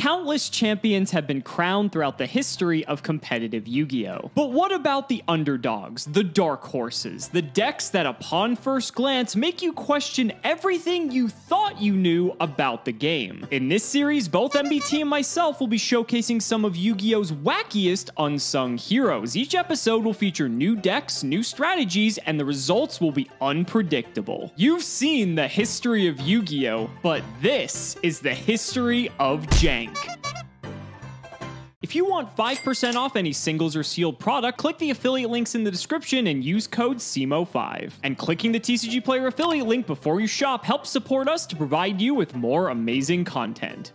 countless champions have been crowned throughout the history of competitive Yu-Gi-Oh! But what about the underdogs, the dark horses, the decks that upon first glance make you question everything you thought you knew about the game? In this series, both MBT and myself will be showcasing some of Yu-Gi-Oh's wackiest unsung heroes. Each episode will feature new decks, new strategies, and the results will be unpredictable. You've seen the history of Yu-Gi-Oh! but this is the history of Jank. If you want 5% off any singles or sealed product, click the affiliate links in the description and use code CIMO5. And clicking the TCG Player affiliate link before you shop helps support us to provide you with more amazing content.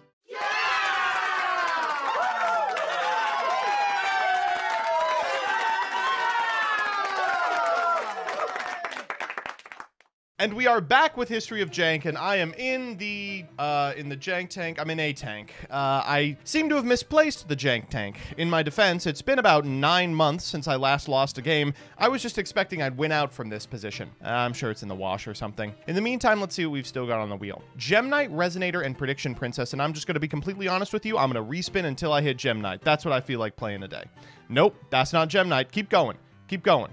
And we are back with History of Jank, and I am in the uh, in the Jank tank. I'm in a tank. Uh, I seem to have misplaced the Jank tank. In my defense, it's been about nine months since I last lost a game. I was just expecting I'd win out from this position. Uh, I'm sure it's in the wash or something. In the meantime, let's see what we've still got on the wheel. Gem Knight, Resonator, and Prediction Princess, and I'm just going to be completely honest with you. I'm going to respin until I hit Gem Knight. That's what I feel like playing today. Nope, that's not Gem Knight. Keep going. Keep going.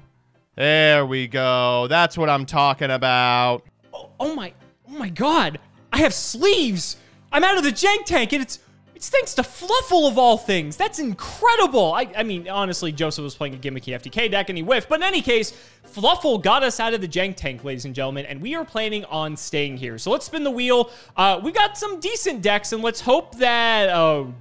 There we go. That's what I'm talking about. Oh, oh my, oh my god. I have sleeves. I'm out of the jank tank and it's it's thanks to Fluffle of all things. That's incredible. I, I mean, honestly, Joseph was playing a gimmicky FTK deck and he whiffed. But in any case, Fluffle got us out of the jank tank, ladies and gentlemen, and we are planning on staying here. So let's spin the wheel. Uh, we got some decent decks, and let's hope that... Oh,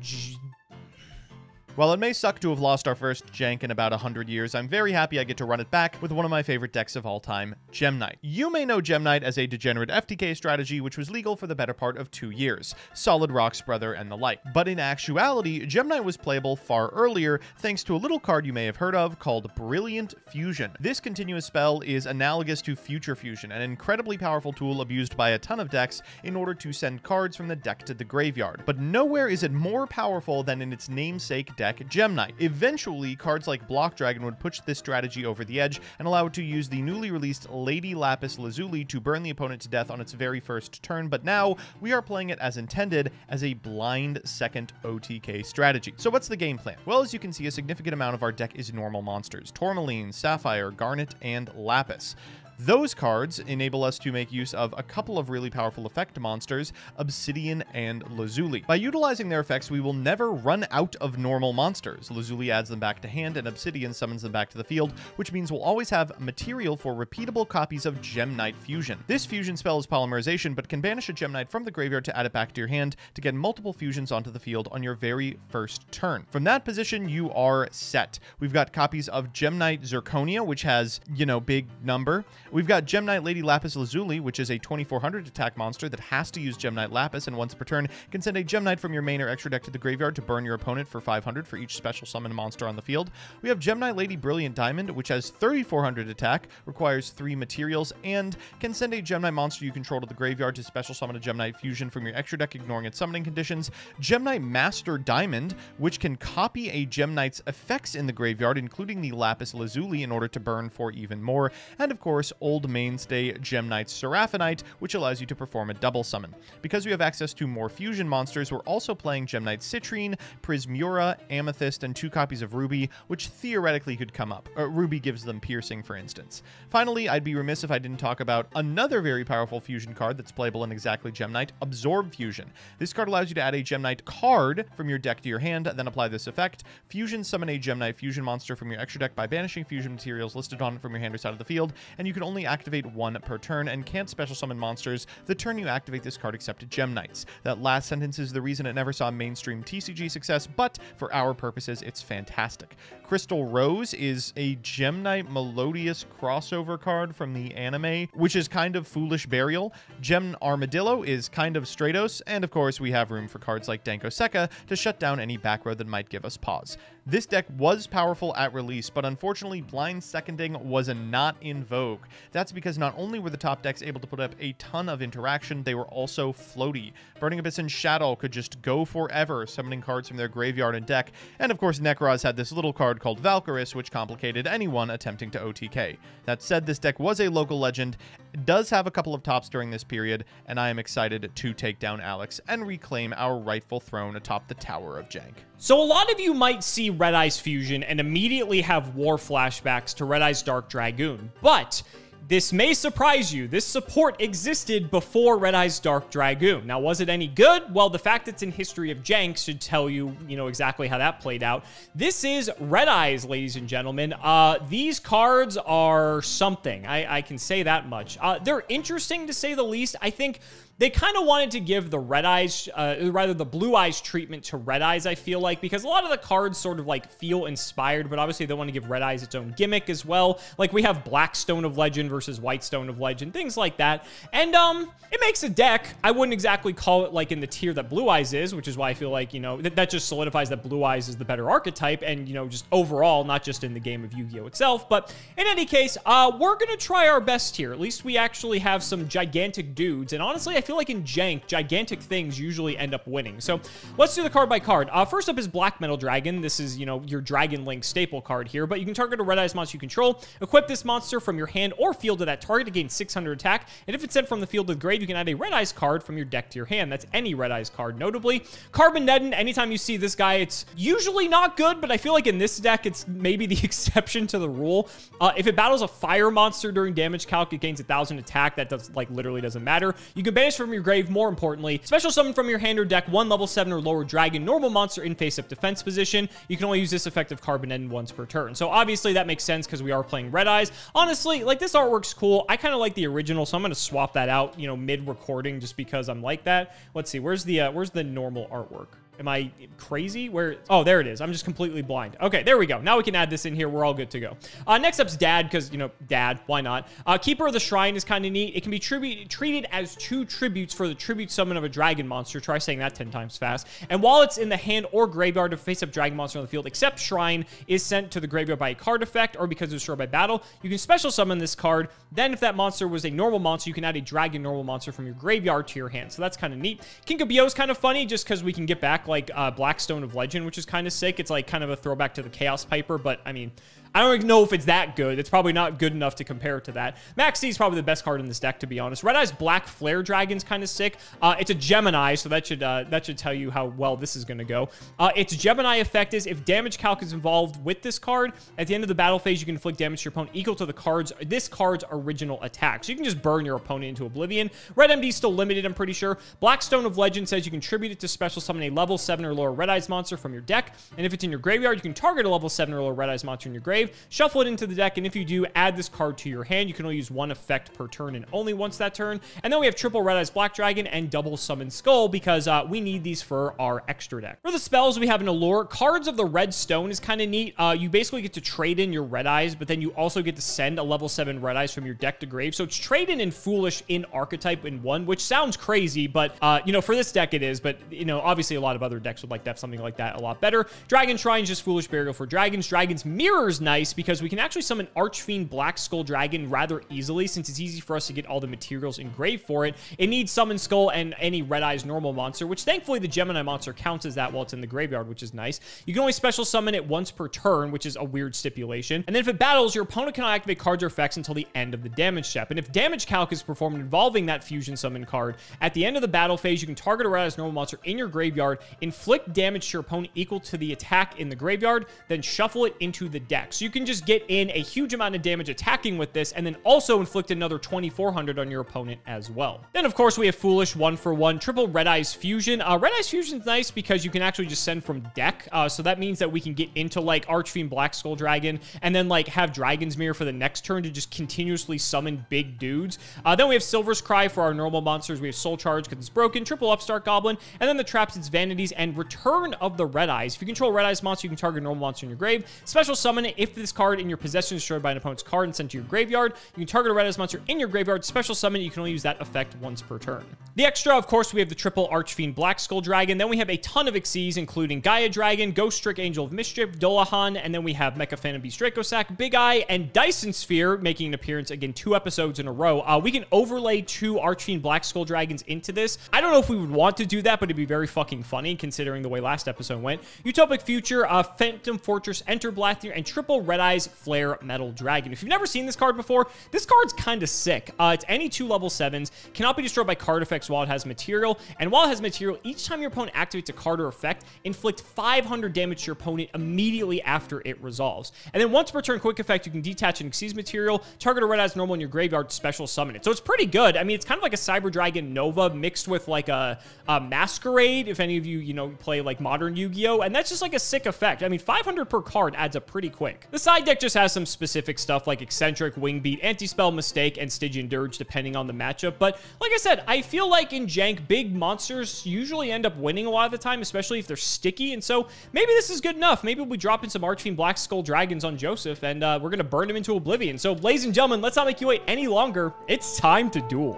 while it may suck to have lost our first jank in about 100 years, I'm very happy I get to run it back with one of my favorite decks of all time, Gem Knight. You may know Gem Knight as a degenerate FTK strategy which was legal for the better part of two years, Solid Rock's brother and the like. But in actuality, Gem Knight was playable far earlier thanks to a little card you may have heard of called Brilliant Fusion. This continuous spell is analogous to Future Fusion, an incredibly powerful tool abused by a ton of decks in order to send cards from the deck to the graveyard. But nowhere is it more powerful than in its namesake deck Gem Knight. Eventually, cards like Block Dragon would push this strategy over the edge and allow it to use the newly released Lady Lapis Lazuli to burn the opponent to death on its very first turn, but now we are playing it as intended as a blind second OTK strategy. So what's the game plan? Well, as you can see, a significant amount of our deck is normal monsters. Tourmaline, Sapphire, Garnet, and Lapis. Those cards enable us to make use of a couple of really powerful effect monsters, Obsidian and Lazuli. By utilizing their effects, we will never run out of normal monsters. Lazuli adds them back to hand, and Obsidian summons them back to the field, which means we'll always have material for repeatable copies of Gem Knight Fusion. This fusion spell is polymerization, but can banish a Gem Knight from the graveyard to add it back to your hand to get multiple fusions onto the field on your very first turn. From that position, you are set. We've got copies of Gem Knight Zirconia, which has, you know, big number. We've got Gem Knight Lady Lapis Lazuli, which is a 2400 attack monster that has to use Gem Knight Lapis, and once per turn can send a Gem Knight from your main or extra deck to the graveyard to burn your opponent for 500 for each special summon monster on the field. We have Gem Knight Lady Brilliant Diamond, which has 3400 attack, requires 3 materials, and can send a Gem Knight monster you control to the graveyard to special summon a Gem Knight Fusion from your extra deck, ignoring its summoning conditions. Gem Knight Master Diamond, which can copy a Gem Knight's effects in the graveyard, including the Lapis Lazuli, in order to burn for even more. And of course, Old mainstay Gem Knight Seraphinite, which allows you to perform a double summon. Because we have access to more fusion monsters, we're also playing Gem Knight Citrine, Prismaura, Amethyst, and two copies of Ruby, which theoretically could come up. Uh, Ruby gives them piercing, for instance. Finally, I'd be remiss if I didn't talk about another very powerful fusion card that's playable in exactly Gem Knight, Absorb Fusion. This card allows you to add a Gem Knight card from your deck to your hand, then apply this effect. Fusion summon a Gem Knight fusion monster from your extra deck by banishing fusion materials listed on it from your hand or side of the field, and you can only activate activate one per turn and can't special summon monsters the turn you activate this card except Gem Knights. That last sentence is the reason it never saw mainstream TCG success, but for our purposes, it's fantastic. Crystal Rose is a Gem Knight Melodious crossover card from the anime, which is kind of Foolish Burial. Gem Armadillo is kind of Stratos, and of course, we have room for cards like Denko Sekka to shut down any back row that might give us pause. This deck was powerful at release, but unfortunately, blind seconding was not in vogue. That's because not only were the top decks able to put up a ton of interaction, they were also floaty. Burning Abyss and Shaddoll could just go forever, summoning cards from their graveyard and deck, and of course, Nekroz had this little card called Valkyrus, which complicated anyone attempting to OTK. That said, this deck was a local legend, does have a couple of tops during this period, and I am excited to take down Alex and reclaim our rightful throne atop the Tower of Jank. So a lot of you might see Red Eyes Fusion and immediately have war flashbacks to Red Eyes Dark Dragoon, but this may surprise you. This support existed before Red Eye's Dark Dragoon. Now, was it any good? Well, the fact it's in History of Jank should tell you, you know, exactly how that played out. This is Red Eyes, ladies and gentlemen. Uh, these cards are something. I, I can say that much. Uh, they're interesting to say the least. I think they kind of wanted to give the red eyes, uh, rather the blue eyes treatment to red eyes, I feel like, because a lot of the cards sort of like feel inspired, but obviously they want to give red eyes its own gimmick as well. Like we have Black Stone of Legend versus White Stone of Legend, things like that. And um, it makes a deck. I wouldn't exactly call it like in the tier that blue eyes is, which is why I feel like, you know, that, that just solidifies that blue eyes is the better archetype and, you know, just overall, not just in the game of Yu-Gi-Oh! itself. But in any case, uh, we're going to try our best here. At least we actually have some gigantic dudes. And honestly, I feel like in Jank, gigantic things usually end up winning. So let's do the card by card. Uh, first up is Black Metal Dragon. This is, you know, your Dragon Link staple card here, but you can target a Red Eyes monster you control, equip this monster from your hand or field to that target to gain 600 attack, and if it's sent from the field to the grave, you can add a Red Eyes card from your deck to your hand. That's any Red Eyes card, notably. Carboneddon, anytime you see this guy, it's usually not good, but I feel like in this deck, it's maybe the exception to the rule. Uh, if it battles a fire monster during damage calc, it gains 1,000 attack. That does, like, literally doesn't matter. You can banish from your grave more importantly. Special summon from your hand or deck one level 7 or lower dragon normal monster in face-up defense position. You can only use this effective Carboneddon once per turn. So obviously that makes sense because we are playing Red Eyes. Honestly, like this artwork's cool. I kind of like the original, so I'm going to swap that out, you know, mid-recording just because I'm like that. Let's see, where's the uh, where's the normal artwork? Am I crazy? Where? Oh, there it is. I'm just completely blind. Okay, there we go. Now we can add this in here. We're all good to go. Uh, next up's Dad, because, you know, Dad, why not? Uh, Keeper of the Shrine is kind of neat. It can be treated as two tributes for the tribute summon of a dragon monster. Try saying that 10 times fast. And while it's in the hand or graveyard to face up dragon monster on the field, except Shrine is sent to the graveyard by a card effect or because it's destroyed by battle, you can special summon this card. Then if that monster was a normal monster, you can add a dragon normal monster from your graveyard to your hand. So that's kind of neat. King of Bio is kind of funny just because we can get back like uh, Blackstone of Legend, which is kind of sick. It's like kind of a throwback to the Chaos Piper, but I mean, I don't even know if it's that good. It's probably not good enough to compare it to that. Maxx C is probably the best card in this deck, to be honest. Red Eyes Black Flare Dragon's kind of sick. Uh, it's a Gemini, so that should uh, that should tell you how well this is going to go. Uh, its Gemini effect is if damage calc is involved with this card, at the end of the battle phase, you can inflict damage to your opponent equal to the card's this card's original attack. So you can just burn your opponent into oblivion. Red MD is still limited, I'm pretty sure. Blackstone of Legend says you can tribute it to special summon a level 7 or lower Red Eyes monster from your deck, and if it's in your graveyard, you can target a level 7 or lower Red Eyes monster in your grave, shuffle it into the deck, and if you do, add this card to your hand. You can only use one effect per turn and only once that turn. And then we have triple Red Eyes Black Dragon and double Summon Skull because uh, we need these for our extra deck. For the spells, we have an Allure. Cards of the Red Stone is kind of neat. Uh, you basically get to trade in your Red Eyes, but then you also get to send a level 7 Red Eyes from your deck to grave. So it's trade in and Foolish in archetype in one, which sounds crazy, but, uh, you know, for this deck it is. But, you know, obviously a lot of other decks would like to have something like that a lot better. Dragon Shrine is just Foolish Burial for Dragons. Dragon's Mirrors is nice because we can actually summon Archfiend Black Skull Dragon rather easily since it's easy for us to get all the materials engraved for it. It needs Summon Skull and any Red Eyes normal monster, which thankfully the Gemini monster counts as that while it's in the graveyard, which is nice. You can only special summon it once per turn, which is a weird stipulation. And then if it battles, your opponent cannot activate cards or effects until the end of the damage step. And if damage calc is performed involving that fusion summon card, at the end of the battle phase, you can target a Red Eyes normal monster in your graveyard, inflict damage to your opponent equal to the attack in the graveyard, then shuffle it into the deck. So you can just get in a huge amount of damage attacking with this, and then also inflict another 2400 on your opponent as well. Then, of course, we have Foolish one for one, triple Red Eyes Fusion. Uh, Red Eyes Fusion is nice because you can actually just send from deck, uh, so that means that we can get into, like, Archfiend Black Skull Dragon, and then, like, have Dragon's Mirror for the next turn to just continuously summon big dudes. Uh, then we have Silver's Cry for our normal monsters. We have Soul Charge because it's broken, triple Upstart Goblin, and then the Traps, its Vanities, and Return of the Red Eyes. If you control Red Eyes monster, you can target normal monster in your grave. Special summon it if this card in your possession is destroyed by an opponent's card and sent to your graveyard. You can target a red eyes monster in your graveyard. Special summon, you can only use that effect once per turn. The extra, of course, we have the triple Archfiend Black Skull Dragon. Then we have a ton of Xyz, including Gaia Dragon, Ghost Trick Angel of Mischief, Dullahan, and then we have Mecha Phantom Beast Dracossack, Big Eye, and Dyson Sphere making an appearance again two episodes in a row. Uh, we can overlay two Archfiend Black Skull Dragons into this. I don't know if we would want to do that, but it'd be very fucking funny considering the way last episode went. Utopic Future, uh, Phantom Fortress, Enterblathnir, and triple Red Eyes Flare Metal Dragon. If you've never seen this card before, this card's kind of sick. Uh, it's any two level sevens, cannot be destroyed by card effects while it has material, and while it has material, each time your opponent activates a card or effect, inflict 500 damage to your opponent immediately after it resolves. And then once per turn quick effect, you can detach an Xyz material, target a Red Eyes normal in your graveyard, special summon it. So it's pretty good. I mean, it's kind of like a Cyber Dragon Nova mixed with like a, a Masquerade, if any of you, you know, play like modern Yu-Gi-Oh! And that's just like a sick effect. I mean, 500 per card adds up pretty quick. The side deck just has some specific stuff like Eccentric, Wing Beat, Anti-Spell Mistake, and Stygian Dirge, depending on the matchup. But like I said, I feel like in Jank, big monsters usually end up winning a lot of the time, especially if they're sticky. And so maybe this is good enough. Maybe we'll be dropping some Archfiend Black Skull Dragons on Joseph, and uh, we're going to burn him into oblivion. So, ladies and gentlemen, let's not make you wait any longer. It's time to duel.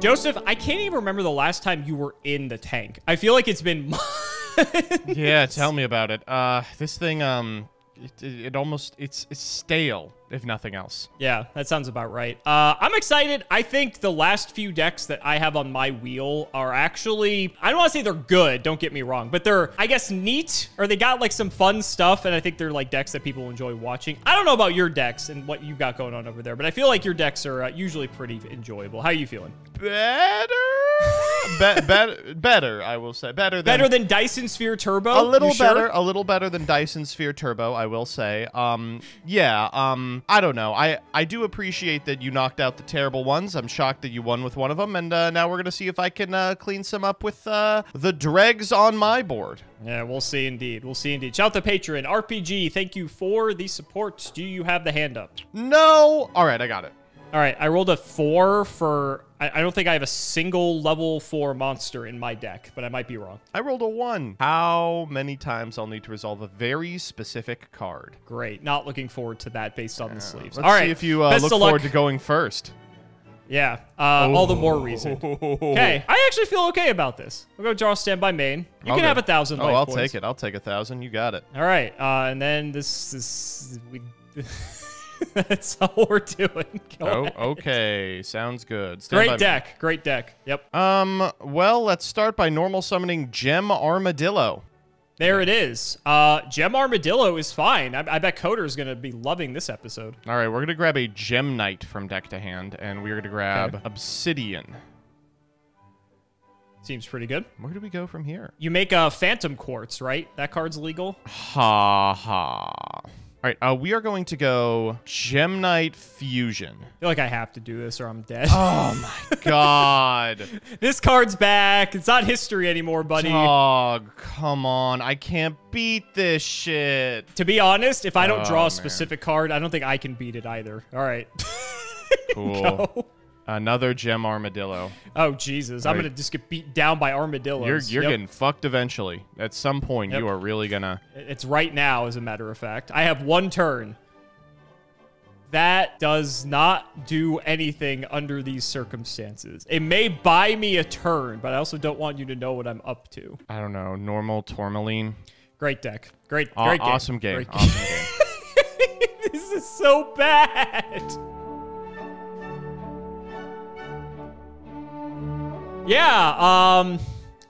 Joseph, I can't even remember the last time you were in the tank. I feel like it's been. Yeah, tell me about it. Uh, this thing, um, it, it, it almost, it's, it's stale, if nothing else. Yeah, that sounds about right. Uh, I'm excited. I think the last few decks that I have on my wheel are actually, I don't want to say they're good, don't get me wrong, but they're, I guess, neat, or they got like some fun stuff, and I think they're like decks that people enjoy watching. I don't know about your decks and what you've got going on over there, but I feel like your decks are uh, usually pretty enjoyable. How are you feeling? Better? Be- better, better, I will say. Better than Better than Dyson Sphere Turbo? a little You sure? better, a little better than Dyson Sphere Turbo, I will say. Um, yeah, um, I don't know. I I do appreciate that you knocked out the terrible ones. I'm shocked that you won with one of them, and uh, now we're gonna see if I can uh, clean some up with uh, the dregs on my board. Yeah, we'll see indeed. We'll see indeed. Shout out to Patron. RPG, thank you for the support. Do you have the hand up? No, all right, I got it. All right, I rolled a four for. I, I don't think I have a single level four monster in my deck, but I might be wrong. I rolled a one. How many times I'll need to resolve a very specific card? Great. Not looking forward to that based on the sleeves. Let's All right. see if you uh, Best look of luck. forward to going first. Yeah. Uh, all the more reason. Okay. I actually feel okay about this. We'll go draw standby main. You I'll can have a thousand. Oh, life I'll points. take it. I'll take a thousand. You got it. All right. Uh, and then this is we. That's all we're doing. Go Oh, ahead. okay. Sounds good. Stand Great me. deck. Great deck. Yep. Um, well, let's start by normal summoning Gem Armadillo. There it is. Uh, Gem Armadillo is fine. I, I bet is gonna be loving this episode. All right, we're going to grab a Gem Knight from deck to hand, and we're going to grab Obsidian. Seems pretty good. Where do we go from here? You make a Phantom Quartz, right? That card's legal. Ha ha. All right, uh, we are going to go Gem Knight Fusion. I feel like I have to do this or I'm dead. Oh my god. this card's back. It's not history anymore, buddy. Dog, come on. I can't beat this shit. To be honest, if I don't Oh, draw man. a specific card, I don't think I can beat it either. All right. Cool. Another Gem Armadillo. Oh Jesus! I'm gonna just get beat down by armadillos. You're you're Yep. getting fucked eventually. At some point, Yep. you are really gonna. It's right now, as a matter of fact. I have one turn. That does not do anything under these circumstances. It may buy me a turn, but I also don't want you to know what I'm up to. I don't know. Normal Tourmaline. Great deck. Great, Aw- great game. awesome game. Great Awesome game. this is so bad. Yeah, um,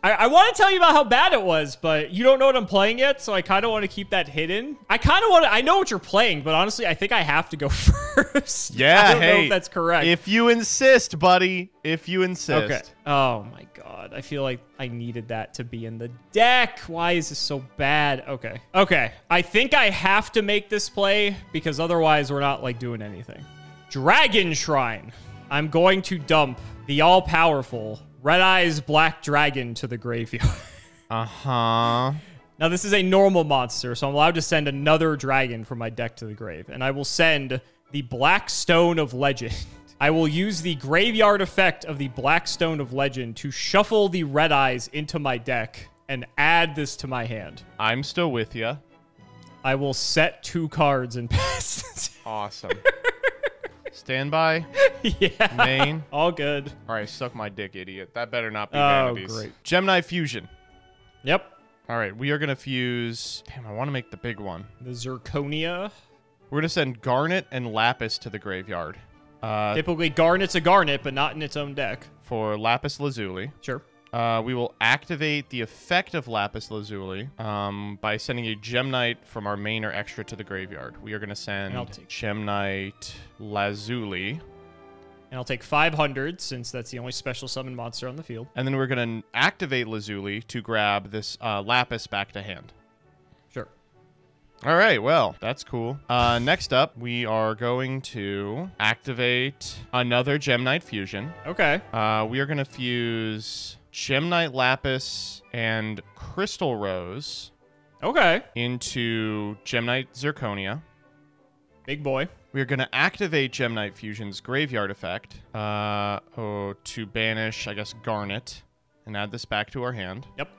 I, I want to tell you about how bad it was, but you don't know what I'm playing yet, so I kind of want to keep that hidden. I kind of want to, I know what you're playing, but honestly, I think I have to go first. Yeah, I don't know hey, if that's correct. If you insist, buddy. If you insist. Okay. Oh my god. I feel like I needed that to be in the deck. Why is this so bad? Okay. Okay. I think I have to make this play because otherwise we're not like doing anything. Dragon Shrine. I'm going to dump the all powerful Red Eyes Black Dragon to the graveyard. Uh huh. Now, this is a normal monster, so I'm allowed to send another dragon from my deck to the grave. And I will send the Black Stone of Legend. I will use the graveyard effect of the Black Stone of Legend to shuffle the Red Eyes into my deck and add this to my hand. I'm still with you. I will set two cards and pass. Awesome. Standby. yeah. Main. All good. All right, suck my dick, idiot. That better not be Oh, vanities. great. Gemini Fusion. Yep. All right, we are gonna fuse. Damn, I want to make the big one. The Zirconia. We're gonna send Garnet and Lapis to the graveyard. Uh, Typically, Garnet's a Garnet, but not in its own deck. for Lapis Lazuli. Sure. Uh, we will activate the effect of Lapis Lazuli um, by sending a Gem Knight from our main or extra to the graveyard. We are going to send Gem Knight Lazuli. And I'll take 500 since that's the only special summon monster on the field. And then we're going to activate Lazuli to grab this uh, Lapis back to hand. Sure. All right, well, that's cool. Uh, next up, we are going to activate another Gem Knight fusion. Okay. Uh, we are going to fuse Gem Knight Lapis and Crystal Rose Okay. into Gem Knight Zirconia. Big boy. We are going to activate Gem Knight Fusion's graveyard effect uh, oh, to banish, I guess, Garnet and add this back to our hand. Yep.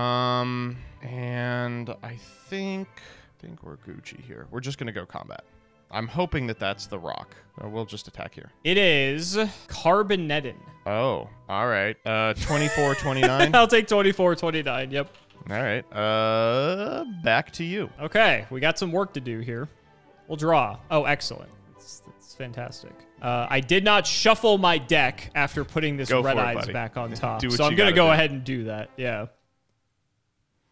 Um, and I think I think we're Gucci here. We're just gonna go combat. I'm hoping that that's the rock. Uh, we'll just attack here. It is Carboneddon. Oh, all right. Uh, 24, 29. all I'll take 24, 29. Yep. All right. Uh, back to you. Okay. We got some work to do here. We'll draw. Oh, excellent. That's, that's fantastic. Uh, I did not shuffle my deck after putting this Go red it, eyes buddy. back on top. So I'm going to go do. ahead and do that. Yeah.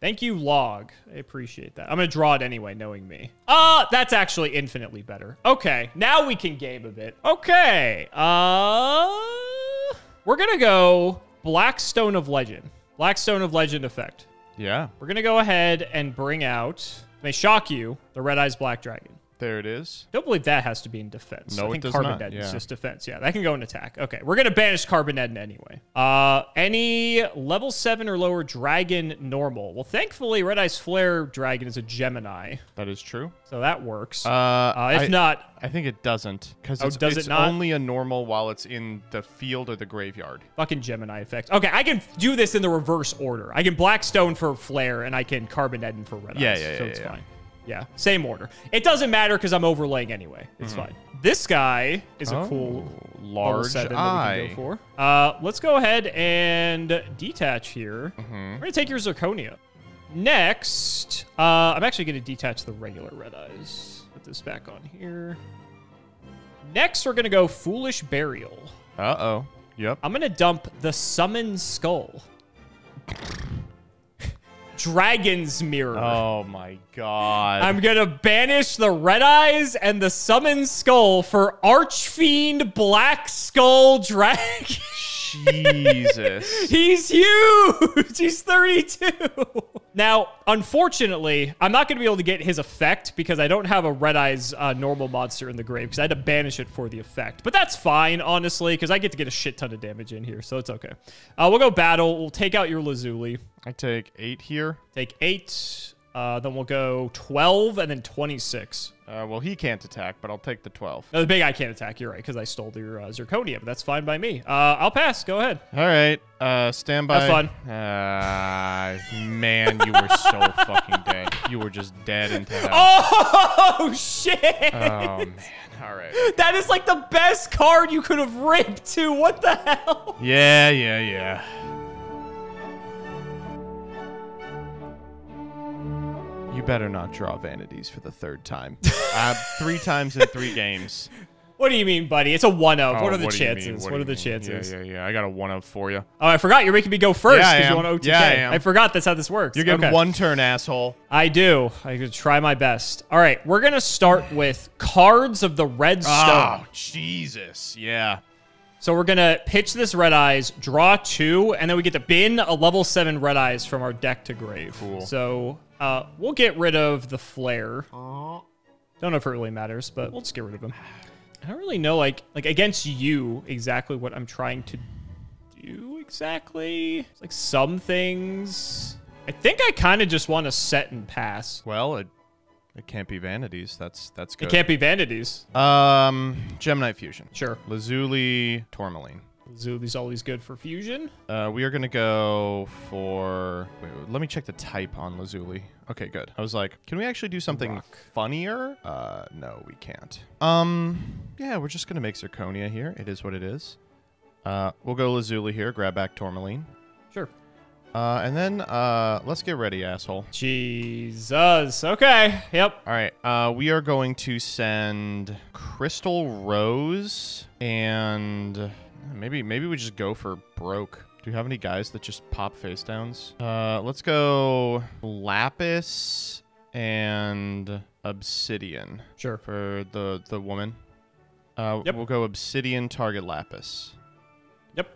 Thank you, Log. I appreciate that. I'm going to draw it anyway, knowing me. Ah, that's actually infinitely better. Okay, now we can game a bit. Okay. Uh, we're going to go Blackstone of Legend. Blackstone of Legend effect. Yeah, We're going to go ahead and bring out, may shock you, the Red Eyes Black Dragon. There it is. Don't believe that has to be in defense. No, I it think does Carbon not, Dead is yeah. just defense. Yeah, that can go in attack. Okay, we're gonna banish Carboneddon anyway. Uh, any level seven or lower dragon normal. Well, thankfully, Red Eyes Flare Dragon is a Gemini, That is true. so that works. Uh, Uh, if I, not, I think it doesn't because Oh, it's, does it not? only a normal while it's in the field or the graveyard. fucking Gemini effect. Okay, I can do this in the reverse order. I can Blackstone for Flare, and I can Carboneddon for Red Yeah, Eyes. yeah, So yeah, it's yeah. fine. Yeah, same order. It doesn't matter because I'm overlaying anyway. It's fine. This guy is a. Oh, cool large seven that we eye. can go for. Uh, let's go ahead and detach here. Mm-hmm. We're gonna take your Zirconia. Next, uh, I'm actually gonna detach the regular red eyes. Put this back on here. Next, we're gonna go Foolish Burial. Uh oh. Yep. I'm gonna dump the Summon Skull. Dragon's Mirror. Oh my god. I'm gonna banish the red eyes and the summon skull for Archfiend Black Skull Dragon. Jesus. He's huge. He's 32. Now, unfortunately, I'm not going to be able to get his effect because I don't have a Red Eyes uh, normal monster in the grave because I had to banish it for the effect. But that's fine, honestly, because I get to get a shit ton of damage in here, so it's okay. Uh, we'll go battle. We'll take out your Lazuli. I take eight here. Take eight. Uh, then we'll go 12 and then 26. Uh, well, he can't attack, but I'll take the 12. No, the big eye can't attack. You're right, because I stole your uh, Zirconia, but that's fine by me. Uh, I'll pass. Go ahead. All right. Uh, stand by. Have fun. Uh, man, you were so fucking dead. You were just dead into hell. Oh, shit! Oh, man. All right. That is like the best card you could have ripped, too. What the hell? Yeah, yeah, yeah. You better not draw vanities for the third time. uh, three times in three games. What do you mean, buddy? It's a one of. Oh, what are the do you mean? chances? What, do are the mean? chances? Yeah, yeah, yeah. I got a one of for you. Oh, I forgot. You're making me go first Yeah, I you am. want OTK. Yeah, I am. forgot that's how this works. You're getting Okay. one turn, asshole. I do. I could try my best. All right, we're gonna start with cards of the red stone. Oh, Jesus. Yeah. So we're gonna pitch this red eyes, draw two, and then we get to bin a level seven red eyes from our deck to grave. Cool. So uh, we'll get rid of the flare. Don't know if it really matters, but we'll just get rid of him. I don't really know, like, like against you, exactly what I'm trying to do exactly. It's like some things. I think I kind of just want to set and pass. Well, it it can't be vanities. That's that's good. It can't be vanities. Um, Gemini Fusion. Sure. Lazuli, Tourmaline. Zuli's always good for fusion. Uh, we are gonna go for. Wait, let me check the type on Lazuli. Okay, good. I was like, can we actually do something Rock. funnier? Uh, no, we can't. Um, yeah, we're just gonna make Zirconia here. It is what it is. Uh, we'll go Lazuli here. Grab back Tourmaline. Sure. Uh, and then uh, let's get ready, asshole. Jesus. Okay. Yep. All right. Uh, we are going to send Crystal Rose and maybe maybe we just go for broke. Do you have any guys that just pop face downs? Uh, let's go Lapis and Obsidian Sure. for the, the woman. Uh, Yep. We'll go Obsidian, target Lapis. Yep.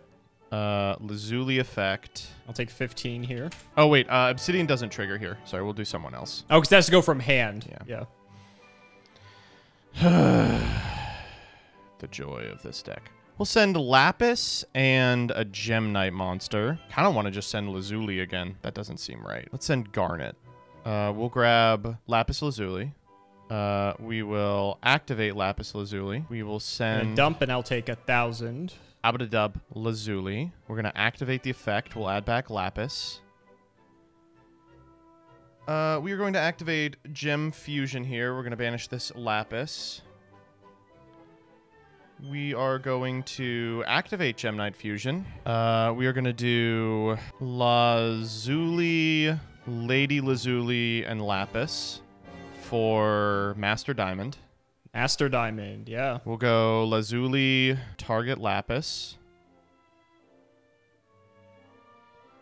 Uh, Lazuli effect. I'll take 15 here. Oh, wait. Uh, Obsidian doesn't trigger here. Sorry, we'll do someone else. Oh, because that has to go from hand. Yeah. Yeah. The joy of this deck. We'll send Lapis and a Gem Knight monster. Kind of want to just send Lazuli again. That doesn't seem right. Let's send Garnet. Uh, we'll grab Lapis Lazuli. Uh, we will activate Lapis Lazuli. We will And send dump, and I'll take a thousand. Abadadub Lazuli. We're going to activate the effect. We'll add back Lapis. Uh, we are going to activate Gem Fusion here. We're going to banish this Lapis. We are going to activate Gem Knight Fusion. Uh, we are going to do Lazuli, Lady Lazuli, and Lapis for Master Diamond. Master Diamond. Yeah. We'll go Lazuli, target Lapis.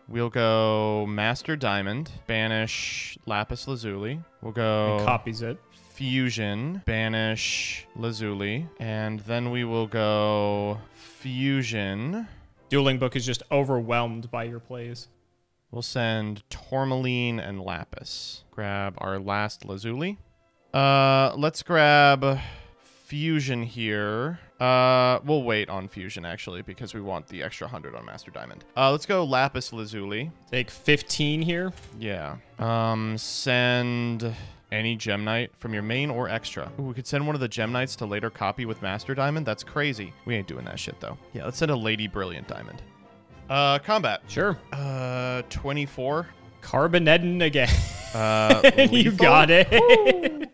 We'll go Master Diamond, banish Lapis Lazuli. We'll go And copies it. Fusion, banish Lazuli. And then we will go Fusion. Dueling Book is just overwhelmed by your plays. We'll send Tourmaline and Lapis. Grab our last Lazuli. Uh, let's grab Fusion here. Uh, we'll wait on Fusion actually because we want the extra 100 on Master Diamond. Uh, let's go Lapis Lazuli. Take 15 here. Yeah. Um, send any Gem Knight from your main or extra. Ooh, we could send one of the Gem Knights to later copy with Master Diamond. That's crazy. We ain't doing that shit though. Yeah, let's send a Lady Brilliant Diamond. Uh, combat. Sure. Uh, 24. Carboneddon again. Uh, you got it.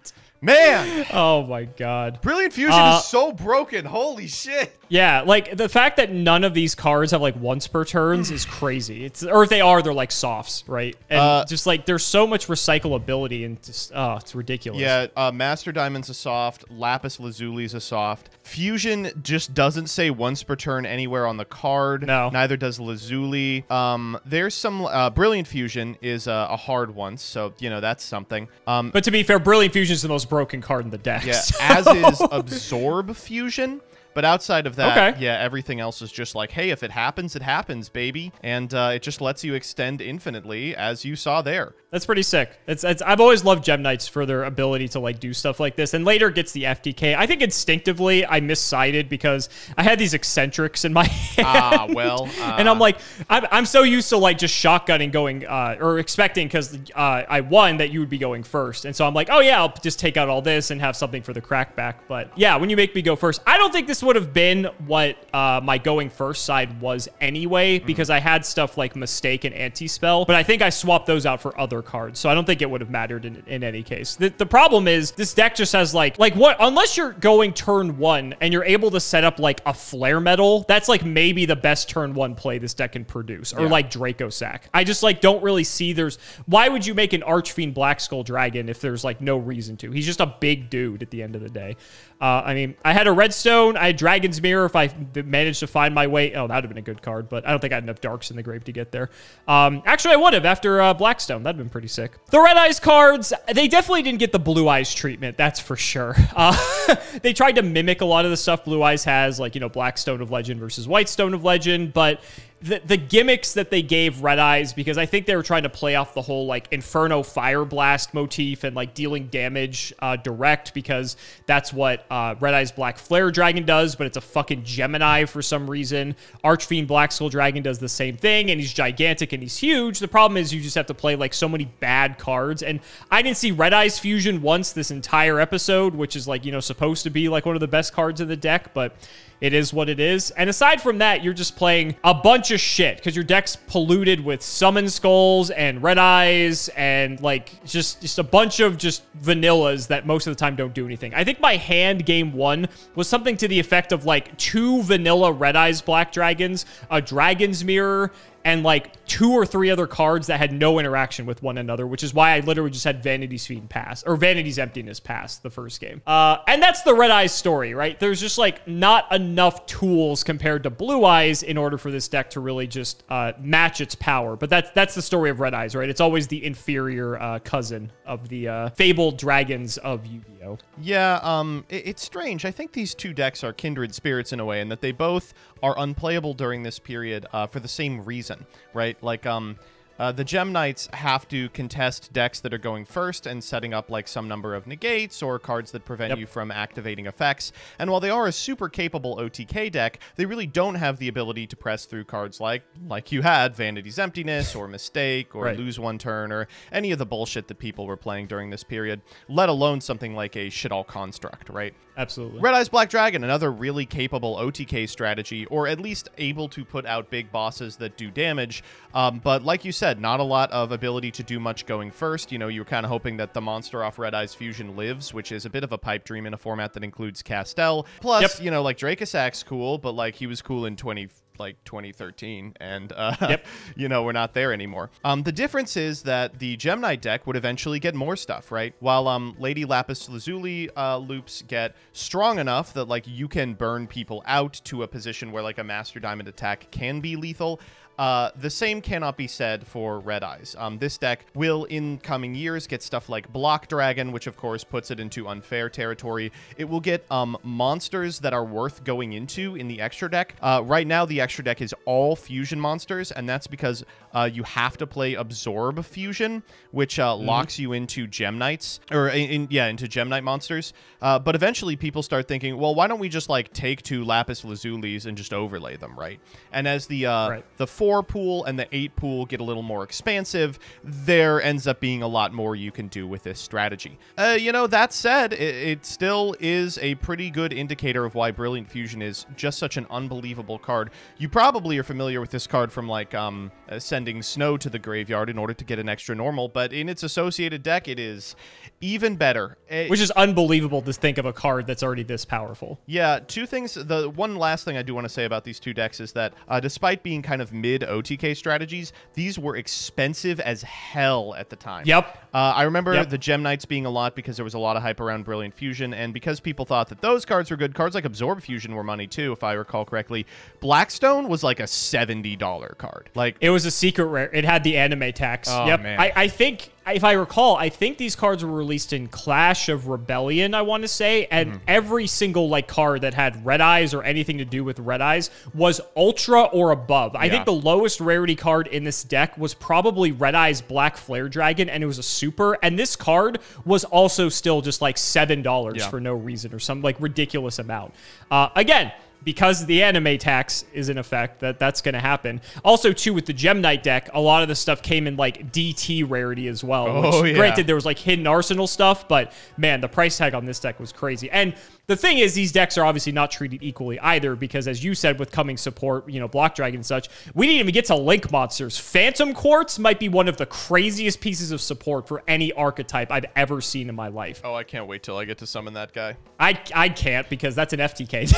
Man, oh my god. Brilliant Fusion Uh, is so broken. Holy shit. Yeah, like the fact that none of these cards have like once per turns is crazy. It's or if they are, they're like softs, right? And Uh, just like there's so much recyclability and just oh, it's ridiculous. Yeah, uh, Master Diamond's a soft. Lapis Lazuli's a soft. Fusion just doesn't say once per turn anywhere on the card. No. Neither does Lazuli. Um, there's some uh, Brilliant Fusion is uh, a hard one, so you know that's something. Um, But to be fair, Brilliant Fusion is the most broken card in the deck. yeah, so- as is Absorb Fusion. But outside of that, Okay. yeah, everything else is just like, hey, if it happens, it happens, baby, and uh, it just lets you extend infinitely, as you saw there. That's pretty sick. It's, it's I've always loved Gem Knights for their ability to like do stuff like this, and later gets the FTK. I think instinctively I missided because I had these eccentrics in my hand. Ah, well, and I'm uh, like, I'm, I'm so used to like just shotgunning going, uh, or expecting because uh, I won that you would be going first. And so I'm like, oh yeah, I'll just take out all this and have something for the crackback. But yeah, when you make me go first, I don't think this would have been what uh, my going first side was anyway, because I had stuff like Mistake and Anti Spell, but I think I swapped those out for other cards. So I don't think it would have mattered in, in any case. The, the problem is this deck just has like, like what, unless you're going turn one and you're able to set up like a flare metal, that's like maybe the best turn one play this deck can produce, or Yeah. like Dracossack. I just like don't really see there's why would you make an Archfiend Black Skull Dragon if there's like no reason to? He's just a big dude at the end of the day. Uh, I mean, I had a Redstone, I had Dragon's Mirror if I managed to find my way. Oh, that would have been a good card, but I don't think I had enough Darks in the grave to get there. Um, actually, I would have after uh, Blackstone. That'd been pretty sick. The Red Eyes cards, they definitely didn't get the Blue Eyes treatment. That's for sure. Uh, they tried to mimic a lot of the stuff Blue Eyes has, like you know Blackstone of Legend versus Whitestone of Legend, but the, the gimmicks that they gave Red Eyes because I think they were trying to play off the whole like Inferno Fire Blast motif and like dealing damage uh, direct because that's what uh, Red Eyes Black Flare Dragon does, but it's a fucking Gemini for some reason. Archfiend Black Skull Dragon does the same thing and he's gigantic and he's huge. The problem is you just have to play like so many bad cards and I didn't see Red Eyes Fusion once this entire episode, which is like, you know, supposed to be like one of the best cards in the deck, but it is what it is. And aside from that, you're just playing a bunch of shit because your deck's polluted with summon skulls and red eyes and like just just a bunch of just vanillas that most of the time don't do anything. I think my hand game one was something to the effect of like two vanilla red eyes black dragons, a dragon's mirror, and like two or three other cards that had no interaction with one another, which is why I literally just had Vanity's Fiend pass or Vanity's Emptiness pass the first game. Uh, and that's the Red Eyes story, right? There's just like not enough tools compared to Blue Eyes in order for this deck to really just uh, match its power. But that's that's the story of Red Eyes, right? It's always the inferior uh, cousin of the uh, fabled dragons of Yu-Gi-Oh. Yeah, um, it, it's strange. I think these two decks are kindred spirits in a way, and that they both are unplayable during this period uh, for the same reason, right? Like, um, uh, the Gem Knights have to contest decks that are going first and setting up like some number of negates or cards that prevent Yep. you from activating effects. And while they are a super capable OTK deck, they really don't have the ability to press through cards like like you had Vanity's Emptiness or Mistake or Right. Lose One Turn or any of the bullshit that people were playing during this period. Let alone something like a Shaddoll Construct, right? Absolutely. Red Eyes Black Dragon, another really capable OTK strategy, or at least able to put out big bosses that do damage. Um, but like you said, not a lot of ability to do much going first. You know, you were kind of hoping that the monster off Red Eyes Fusion lives, which is a bit of a pipe dream in a format that includes Castel. Plus, Yep. you know, like Dracossack's cool, but like he was cool in 20 like 2013 and uh Yep. you know we're not there anymore um the difference is that the gemini deck would eventually get more stuff right while um lady lapis lazuli uh loops get strong enough that like you can burn people out to a position where like a master diamond attack can be lethal uh, the same cannot be said for Red Eyes. Um, this deck will, in coming years, get stuff like Block Dragon, which of course puts it into unfair territory. It will get um, monsters that are worth going into in the extra deck. Uh, right now, the extra deck is all fusion monsters, and that's because uh, you have to play Absorb Fusion, which uh, locks you into Gem Knights, or in, in- yeah, into Gem Knight monsters. Uh, but eventually, people start thinking, well, why don't we just like take two Lapis Lazulis and just overlay them, right? And as the uh, Right. the four pool and the eight pool get a little more expansive, there ends up being a lot more you can do with this strategy. Uh, you know, that said, it, it still is a pretty good indicator of why Brilliant Fusion is just such an unbelievable card. You probably are familiar with this card from like um, uh, sending snow to the graveyard in order to get an extra normal, but in its associated deck, it is even better. Uh, Which is unbelievable to think of a card that's already this powerful. yeah, two things. The one last thing I do want to say about these two decks is that uh, despite being kind of mid OTK strategies, these were expensive as hell at the time. Yep. Uh, I remember Yep. the Gem Knights being a lot because there was a lot of hype around Brilliant Fusion, and because people thought that those cards were good, cards like Absorb Fusion were money too, if I recall correctly. Blackstone was like a $70 card. Like, It was a secret rare. It had the anime tax. Oh, yep. man. I, I think, if I recall, I think these cards were released in Clash of Rebellion, I want to say, and Mm-hmm. every single like card that had red eyes or anything to do with red eyes was ultra or above. I think the lowest rarity card in this deck was probably Red Eyes Black Flare Dragon, and it was a super. And this card was also still just like seven dollars Yeah. for no reason or some like ridiculous amount. Uh, again. Because the anime tax is in effect, that that's going to happen. Also, too, with the Gem Knight deck, a lot of the stuff came in like DT rarity as well. Oh, which, yeah. Granted, there was like hidden arsenal stuff, but man, the price tag on this deck was crazy. And the thing is, these decks are obviously not treated equally either, because as you said, with coming support, you know, Block Dragon and such, we didn't even get to Link monsters. Phantom Quartz might be one of the craziest pieces of support for any archetype I've ever seen in my life. oh, I can't wait till I get to summon that guy. I, I can't because that's an FTK.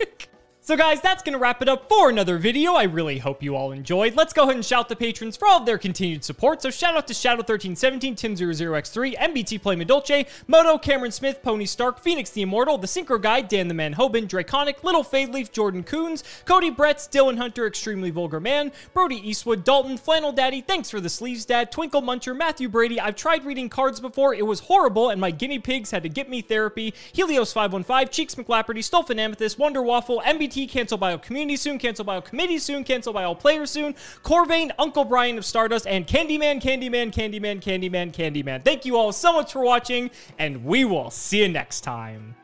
So guys, that's going to wrap it up for another video. I really hope you all enjoyed. Let's go ahead and shout the patrons for all of their continued support. So shout out to Shadow1317, Tim00x3, MBT Play Medolce, Moto, Cameron Smith, Pony Stark, Phoenix the Immortal, The Synchro Guy, Dan the Man Hoban, Draconic, Little Fade Leaf, Jordan Coons, Cody Bretts, Dylan Hunter, Extremely Vulgar Man, Brody Eastwood, Dalton, Flannel Daddy, Thanks for the Sleeves Dad, Twinkle Muncher, Matthew Brady. I've tried reading cards before. It was horrible, and my guinea pigs had to get me therapy. Helios515, Cheeks McLapperty, Stolfin Amethyst, Wonder Waffle, MBT, Cancel Bio Community soon, Cancel Bio Committee soon, Cancel Bio Player soon, Corvain, Uncle Brian of Stardust, and Candyman, Candyman, Candyman, Candyman, Candyman. Thank you all so much for watching, and we will see you next time.